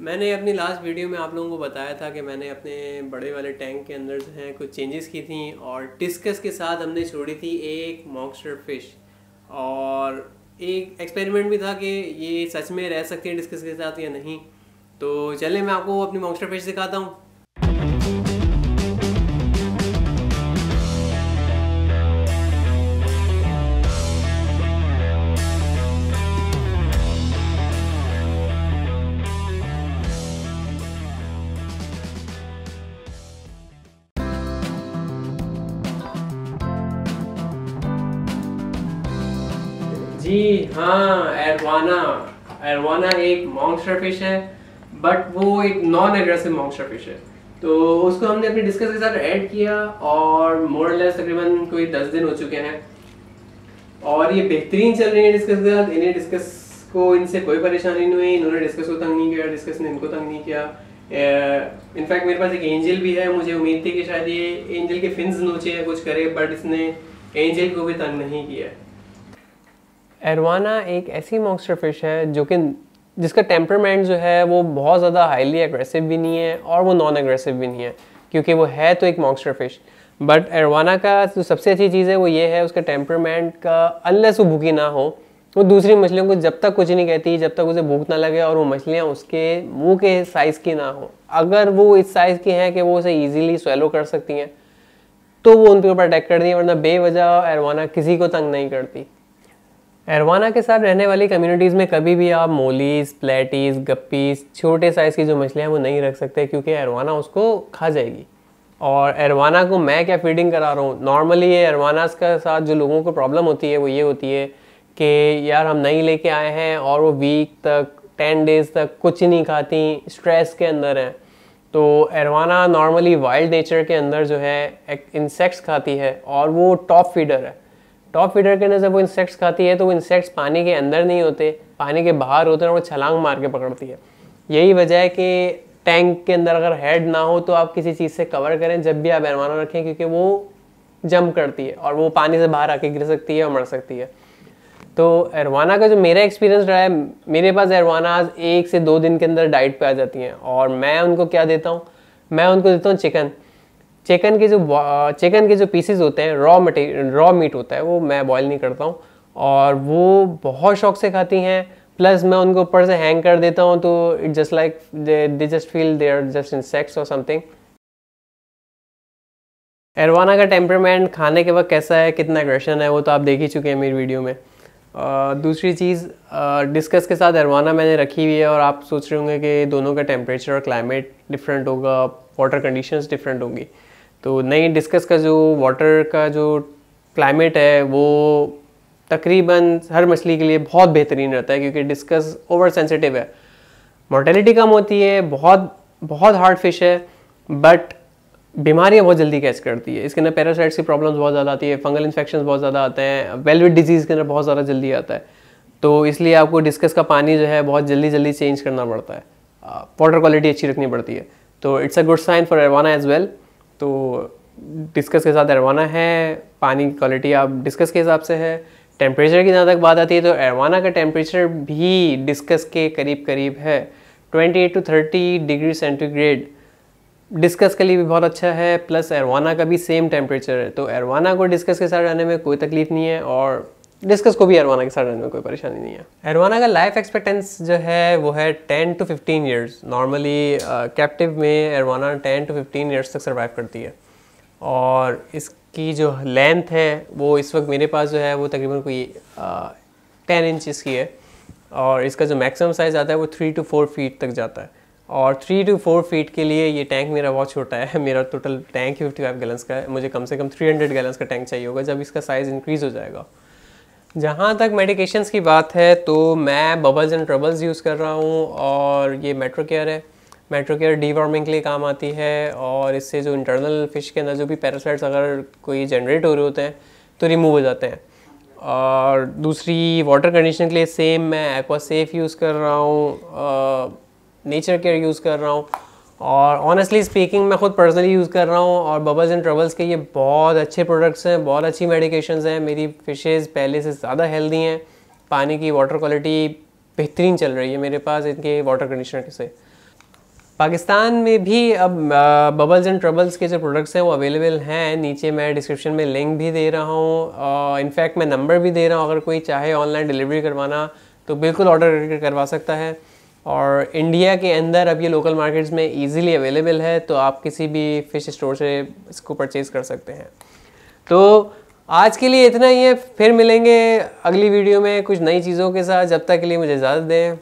मैंने अपनी last video में आप लोगों को बताया था कि मैंने अपने बड़े वाले टैंक के अंदर जो है कुछ चेंजेस की थी और डिस्कस के साथ हमने छोड़ी थी एक मॉक्स्टर फ़िश और एक एक्सपेरिमेंट भी था कि ये सच में रह सकती है डिस्कस के साथ या नहीं। तो चले, मैं आपको अपनी मॉक्स्टर फ़िश दिखाता हूँ। जी हाँ एरवाना। एरवाना एक मॉन्स्टर फ़िश है, बट वो एक नॉन एग्रेसिव मॉन्स्टर फ़िश है। तो उसको हमने अपने डिस्कस के साथ ऐड किया और मोर लेस तकरीबन कोई दस दिन हो चुके हैं। और ये बेहतरीन चल रही है डिस्कस के साथ। इन्हें डिस्कस को, इनसे कोई परेशानी नहीं हुई। इन्होंने डिस्कस को तंग नहीं किया डिस्कस ने इनको तंग नहीं किया। इनफैक्ट मेरे पास एक एंजल भी है। मुझे उम्मीद थी कि शायद ये एंजल के फिन्स नोचे या कुछ करे बट इसने एंजल को भी तंग नहीं किया। एरवाना एक ऐसी मॉन्स्टर फ़िश है जो कि जिसका टेम्परमेंट जो है वो बहुत ज़्यादा हाईली एग्रेसिव भी नहीं है और वो नॉन एग्रेसिव भी नहीं है, क्योंकि वो है तो एक मॉन्स्टर फ़िश बट एरवाना का जो सबसे अच्छी चीज़ है वो ये है, उसका टेम्परमेंट का अनलेस वो भूखी ना हो, वो दूसरी मछलियों को जब तक कुछ नहीं कहती, जब तक उसे भूख ना लगे और वो मछलियाँ उसके मुँह के साइज़ की ना हो। अगर वो इस साइज़ की हैं कि वो उसे ईजिली स्वेलो कर सकती हैं तो वो उनके ऊपर अटैक कर दी, वरना बेवजह एरवाना किसी को तंग नहीं करती। एरवाना के साथ रहने वाली कम्युनिटीज़ में कभी भी आप मोलीज, प्लेटीज गप्पीज छोटे साइज़ की जो मछलियाँ हैं, वो नहीं रख सकते, क्योंकि एरवाना उसको खा जाएगी। और एरवाना को मैं क्या फीडिंग करा रहा हूँ? नॉर्मली ये एरवानास का साथ जो लोगों को प्रॉब्लम होती है, वो ये होती है कि यार हम नहीं लेके आए हैं और वो वीक तक टेन डेज़ तक कुछ नहीं खाती स्ट्रेस के अंदर हैं। तो एरवाना नॉर्मली वाइल्ड नेचर के अंदर जो है इंसेक्ट्स खाती है और वो टॉप फीडर है। टॉप फीडर के अंदर जब वो इंसेक्ट्स खाती है तो वो इंसेक्ट्स पानी के अंदर नहीं होते, पानी के बाहर होते हैं और वो छलांग मार के पकड़ती है। यही वजह है कि टैंक के अंदर अगर हेड ना हो तो आप किसी चीज़ से कवर करें, जब भी आप एरवाना रखें, क्योंकि वो जंप करती है और वो पानी से बाहर आके गिर सकती है और मर सकती है। तो एरवाना का जो मेरा एक्सपीरियंस रहा है, मेरे पास एरवाना एक से दो दिन के अंदर डाइट पे आ जाती हैं और मैं उनको क्या देता हूँ? मैं उनको देता हूँ चिकन चिकन के जो चिकन के जो पीसेस होते हैं रॉ मटेरियल रॉ मीट होता है वो मैं बॉयल नहीं करता हूँ। और वो बहुत शौक से खाती हैं। प्लस मैं उनको ऊपर से हैंग कर देता हूँ तो it just like they just feel they are just insects और समथिंग एरवाना का टेम्परमेंट खाने के वक्त कैसा है कितना एग्रेशन है वो तो आप देख ही चुके हैं मेरी वीडियो में। Uh, दूसरी चीज़ डिस्कस के साथ एरवाना मैंने रखी हुई है और आप सोच रहे होंगे कि दोनों का टेम्परेचर और क्लाइमेट डिफरेंट होगा वाटर कंडीशंस डिफरेंट होंगी। तो नई डिस्कस का जो वाटर का जो क्लाइमेट है, वो तकरीबन हर मछली के लिए बहुत बेहतरीन रहता है, क्योंकि डिस्कस ओवर सेंसिटिव है। मोर्टेलिटी कम होती है, बहुत बहुत हार्ड फ़िश है बट बीमारियाँ बहुत जल्दी कैच करती है। इसके अंदर पैरासाइट्स की प्रॉब्लम्स बहुत ज़्यादा आती है फंगल इन्फेक्शन बहुत ज़्यादा आते हैं वेलवेट डिज़ीज़ के अंदर बहुत ज़्यादा जल्दी आता है। तो इसलिए आपको डिस्कस का पानी जो है, बहुत जल्दी जल्दी चेंज करना पड़ता है। वाटर क्वालिटी अच्छी रखनी पड़ती है। तो it's a good sign for arowana as well तो डिस्कस के साथ एरवाना है, पानी की क्वालिटी आप डिस्कस के हिसाब से है टेम्परेचर की जहाँ तक बात आती है तो एरवाना का टेम्परेचर भी डिस्कस के करीब करीब है। 28 टू 30 डिग्री सेंटीग्रेड डिस्कस के लिए भी बहुत अच्छा है प्लस एरवाना का भी सेम टेम्परेचर है। तो एरवाना को डिस्कस के साथ रहने में कोई तकलीफ़ नहीं है और डिस्कस को भी एरवाना के साथ में कोई परेशानी नहीं है। एरवाना का लाइफ एक्सपेक्टेंस जो है, वो है 10 टू 15 इयर्स नॉर्मली कैप्टिव में एरवाना 10 टू 15 इयर्स तक सर्वाइव करती है। और इसकी जो लेंथ है, वो इस वक्त मेरे पास जो है, वो तकरीबन कोई टेन इंचज़ की है। और इसका जो मैक्सिमम साइज़ आता है, वो थ्री टू फोर फीट तक जाता है। और थ्री टू फोर फीट के लिए ये टैंक मेरा बहुत छोटा है। मेरा टोटल टैंक ही फिफ्टी फाइव गैलन्स का है। मुझे कम से कम थ्री हंड्रेड गैलन्स का टैंक चाहिए होगा, जब इसका साइज़ इंक्रीज़ हो जाएगा। जहाँ तक मेडिकेशंस की बात है तो मैं बबल्स एंड ट्रबल्स यूज़ कर रहा हूँ और ये मेट्रो केयर है। मेट्रो केयर के लिए काम आती है और इससे जो इंटरनल फ़िश के अंदर जो भी पैरासाइट्स अगर कोई जनरेट हो रहे होते हैं तो रिमूव हो जाते हैं। और दूसरी वाटर कंडीशन के लिए सेम मैं एक्वा सेफ़ यूज़ कर रहा हूँ नेचर केयर यूज़ कर रहा हूँ। और ऑनेस्टली स्पीकिंग मैं खुद पर्सनली यूज़ कर रहा हूँ और बबल्स एंड ट्रबल्स के ये बहुत अच्छे प्रोडक्ट्स हैं, बहुत अच्छी मेडिकेशंस हैं। मेरी फ़िशेज़ पहले से ज़्यादा हेल्दी हैं। पानी की वाटर क्वालिटी बेहतरीन चल रही है मेरे पास इनके वाटर कंडीशनर से। पाकिस्तान में भी अब बबल्स एंड ट्रबल्स के जो प्रोडक्ट्स हैं वो अवेलेबल हैं। नीचे मैं डिस्क्रिप्शन में लिंक भी दे रहा हूँ। इनफैक्ट मैं नंबर भी दे रहा हूँ। अगर कोई चाहे ऑनलाइन डिलीवरी करवाना तो बिल्कुल ऑर्डर करवा सकता है। और इंडिया के अंदर अब ये लोकल मार्केट्स में इजीली अवेलेबल है तो आप किसी भी फ़िश स्टोर से इसको परचेज़ कर सकते हैं। तो आज के लिए इतना ही है, फिर मिलेंगे अगली वीडियो में कुछ नई चीज़ों के साथ। जब तक के लिए मुझे इजाज़त दें।